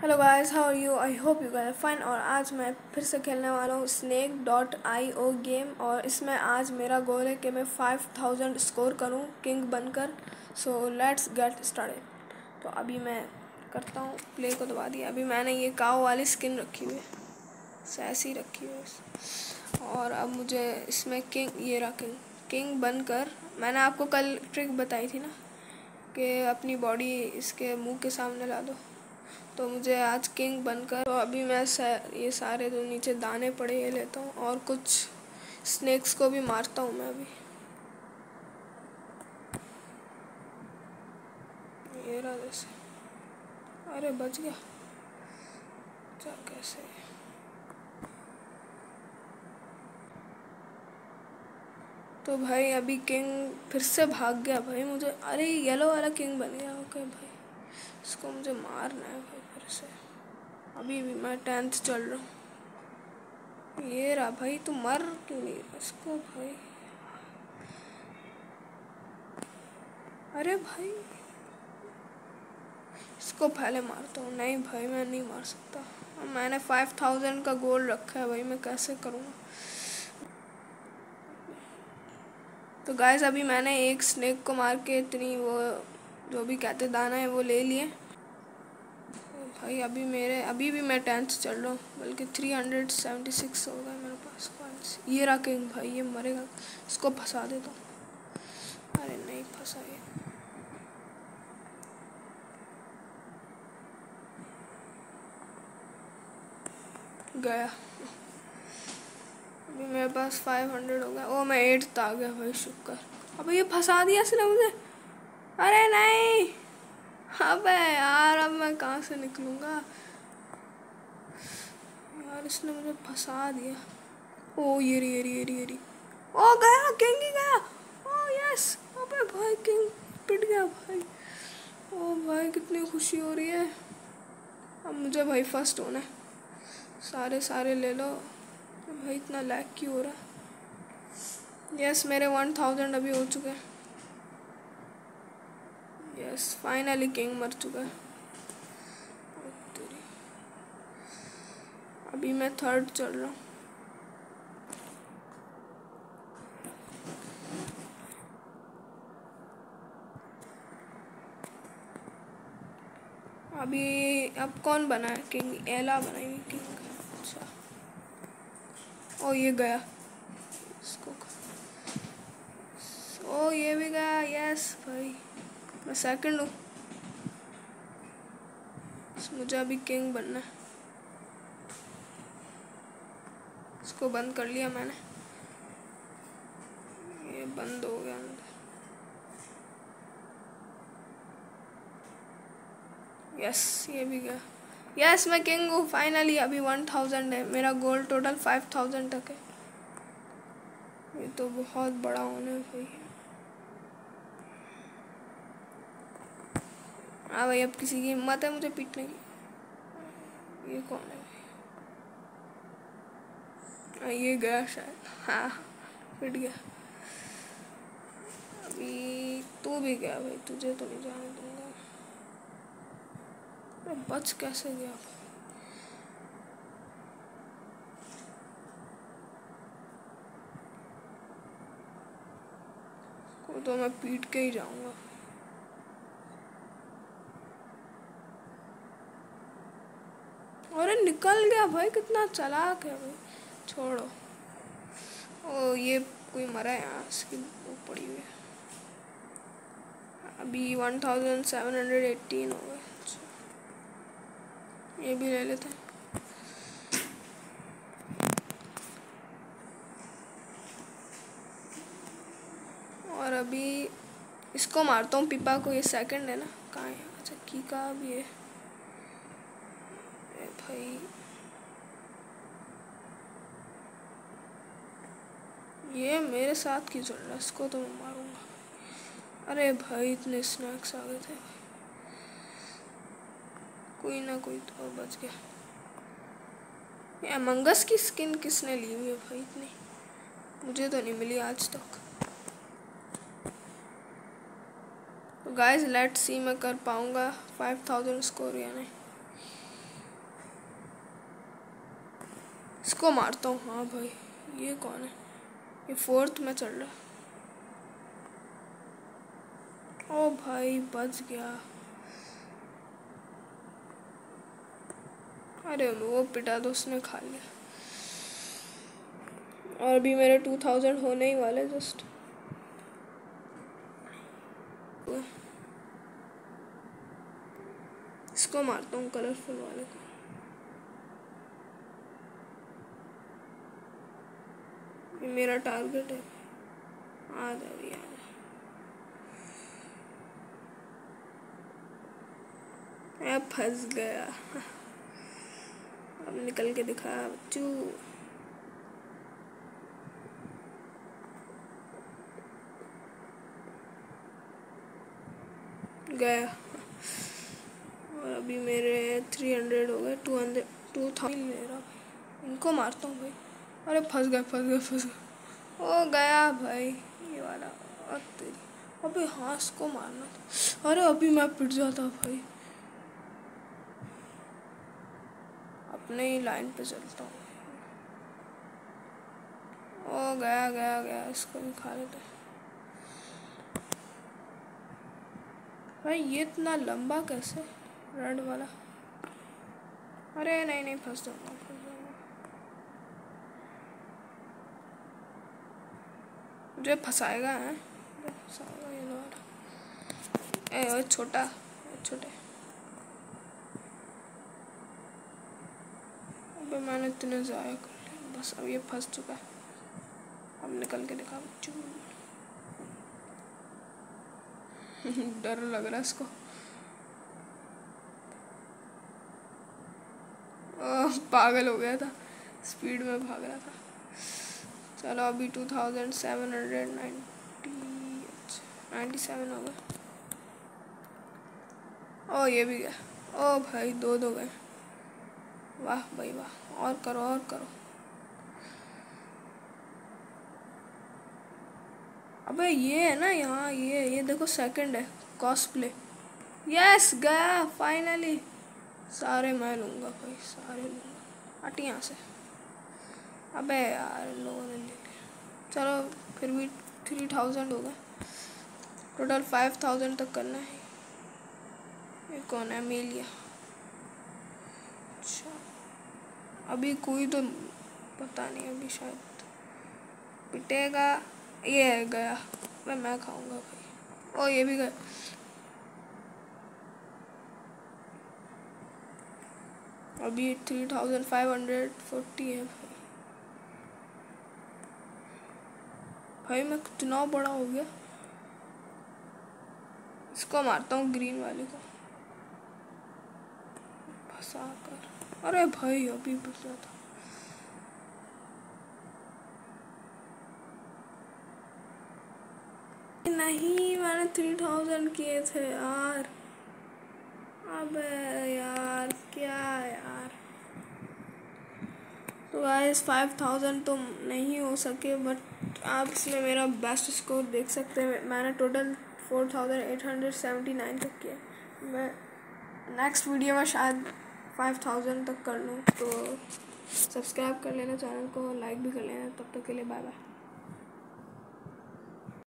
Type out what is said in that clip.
Hello guys how you I hope you guys fine और आज मैं फिर से खेलने वाला हूँ snake dot I O game और इसमें आज मेरा गोल है कि मैं फाइव थाउज़ेंड स्कोर करूँ किंग बनकर। सो लेट्स गेट स्टार्टेड तो अभी मैं करता हूँ प्ले को दबा दिया। अभी मैंने ये काव वाली स्किन रखी हुई है। ऐसी रखी हुई है और अब मुझे इसमें किंग ये रहा किंग किंग बनकर, मैंने आपको कल ट्रिक बताई थी ना, कि अपनी बॉडी इसके मुँह के सामने ला दो। तो मुझे आज किंग बनकर तो अभी मैं ये सारे जो नीचे दाने पड़े ये लेता हूँ और कुछ स्नैक्स को भी मारता हूँ मैं अभी। ये रहा जैसे। अरे, बच गया। क्या कैसे? तो भाई अभी किंग फिर से भाग गया भाई मुझे। अरे येलो वाला किंग बन गया। ओके भाई, इसको मुझे मारना है भाई से। अभी भी मैं टेंथ चल रहा हूँ। ये रहा भाई, तू मर क्यों नहीं इसको भाई? अरे भाई, इसको पहले मारता हूँ। नहीं भाई, मैं नहीं मार सकता। मैंने फाइव थाउज़ेंड का गोल रखा है भाई, मैं कैसे करूँगा? तो गाइस अभी मैंने एक स्नेक को मार के इतनी वो, जो भी कहते दाना है, वो ले लिए। भाई, अभी मेरे, अभी भी मैं टेंथ चल रहा हूँ, बल्कि थ्री हंड्रेड सेवेंटी सिक्स हो गए मेरे पास कॉइन्स ये रखे भाई, ये मरेगा, इसको फंसा देता हूँ। अरे नहीं फंसा ये। गया। अभी मेरे पास फाइव हंड्रेड हो गया। ओ, मैं एट्थ आ गया भाई, शुक्र। अब ये फंसा दिया इसने मुझे। अरे नहीं! अबे यार, अब मैं कहाँ से निकलूँगा? यार, इसने मुझे फंसा दिया। ओ, ये री ये री ये री ये री ओ, गया, किंग ही गया। ओ यस अबे भाई, किंग पिट गया भाई। ओ, भाई, कितनी खुशी हो रही है। अब मुझे भाई फ़र्स्ट होना है। सारे सारे ले लो। भाई, इतना लैक क्यों हो रहा? है यस मेरे वन थाउज़ेंड अभी हो चुके हैं। यस फाइनली किंग मर चुका है। अभी मैं थर्ड चल रहा हूँ। अभी अब कौन बना है किंग एला बनाई किंग अच्छा। ओ, ये गया। इसको ओ, ये भी गया। यस भाई। मैं सेकंड हूँ। मुझे अभी किंग बनना है। इसको बंद कर लिया मैंने। ये बंद हो गया अंदर। यस ये भी गया। यस मैं किंग हूँ। फाइनली अभी वन थाउज़ेंड है। मेरा गोल टोटल फाइव थाउज़ेंड तक है। ये तो बहुत बड़ा होने भाई हाँ। भाई, अब किसी की हिम्मत है, मुझे पीटने की। ये कौन है? हाँ ये गया शायद। हाँ पिट गया। अभी तू भी गया भाई, तुझे तो नहीं जाने दूँगा। अरे बच कैसे गया? तो मैं पीट के ही जाऊँगा अरे निकल गया भाई, कितना चलाक है भाई। छोड़ो। ओ, ये कोई मरा है यहाँ इसकी पड़ी हुई है। अभी one thousand seven hundred eighteen हो गए। ये भी ले लेते हैं। और अभी इसको मारता हूँ, पिपा को, ये सेकंड है ना। कहाँ है? अच्छा की का भी है भाई ये मेरे साथ रहा है इसको तो मैं मारूँगा। अरे भाई, इतने स्नैक्स आ गए थे। कोई ना कोई तो बच गया। ये मंगस की स्किन किसने ली हुई है भाई इतनी? मुझे तो नहीं मिली आज तक गाइस लेट्स सी मैं कर पाऊँगा फाइव थाउज़ेंड स्कोर या नहीं इसको मारता हूँ। हाँ भाई, ये कौन है? ये फोर्थ में चल रहा ओ भाई, बच गया। अरे वो पिटा तो उसने खा लिया। और अभी मेरे टू थाउज़ेंड होने ही वाले जस्ट इसको मारता हूँ कलरफुल वाले को। ये मेरा टारगेट है। आ जा भी आ जा फंस गया। अब निकल के दिखा बच्चू। गया। और अभी मेरे थ्री हंड्रेड हो गए। टू हंड्रेड टू थाउज़ेंड मेरा। इनको मारता हूँ भाई। अरे फंस गए फंस गए फंस गए। ओ गया भाई, ये वाला। और तेरी अबे हाँ इसको मारना था। अरे अभी मैं पिट जाता भाई। अपने ही लाइन पे चलता हूँ। ओ गया गया गया, इसको भी खा लेते भाई, ये इतना लंबा कैसे? रेड वाला। अरे नहीं नहीं, फंस जाऊँगा फंस जाऊँगा मुझे फंसाएगा, है? फंसाएगा ये छोटा, छोटे। अबे, मैंने इतने ज़ाया कर लिया बस अब ये फंस चुका है। अब निकल के दिखा डर लग रहा है इसको। पागल हो गया था। स्पीड में भाग रहा था। चलो अभी two thousand seven hundred ninety ninety seven हो गया। ओ, ये भी गया। ओ, भाई, दो दो गए। वाह, भाई, वाह। और करो और करो। अबे, ये है ना यहाँ, ये ये देखो सेकंड है कॉस्प्ले यस गया फाइनली सारे मैं लूँगा, भाई, सारे लूँगा। हट यहाँ से। अबे यार, लोगों ने चलो, फिर भी थ्री थाउज़ेंड हो गए। टोटल फाइव थाउज़ेंड तक करना है। ये कौन है? मेलिया अच्छा। अभी कोई तो पता नहीं, अभी शायद पिटेगा। ये गया। मैं मैं खाऊँगा भाई। ओ, ये भी गया। अभी three thousand five hundred forty है भाई, मैं कितना बड़ा हो गया। इसको मारता हूँ ग्रीन वाले को। फंसा कर। अरे भाई, अभी बचा था। नहीं, मैंने थ्री थाउज़ेंड किए थे यार। अबे यार, क्या यार। तो गाइस फाइव थाउज़ेंड तो नहीं हो सके बट आप इसमें मेरा बेस्ट स्कोर देख सकते हैं। मैंने total four thousand eight hundred seventy nine तक किया मैं नेक्स्ट वीडियो में शायद फाइव थाउज़ेंड तक कर लूँ। तो सब्सक्राइब कर लेना चैनल को लाइक भी कर लेना। तब तक के लिए बाय बाय